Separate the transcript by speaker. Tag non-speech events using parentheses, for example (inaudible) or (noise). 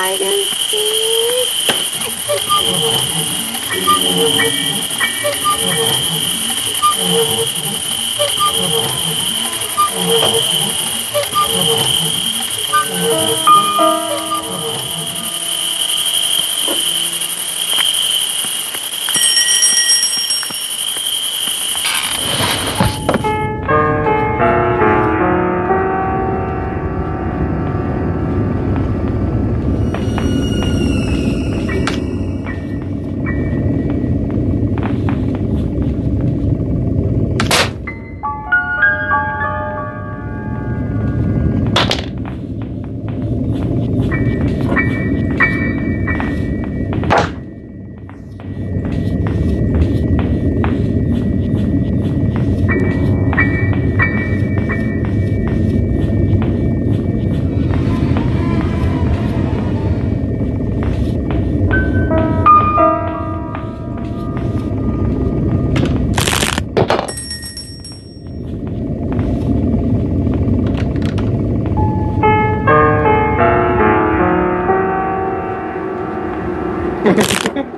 Speaker 1: I am Gracias. (laughs)